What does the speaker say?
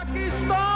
Aqui estou!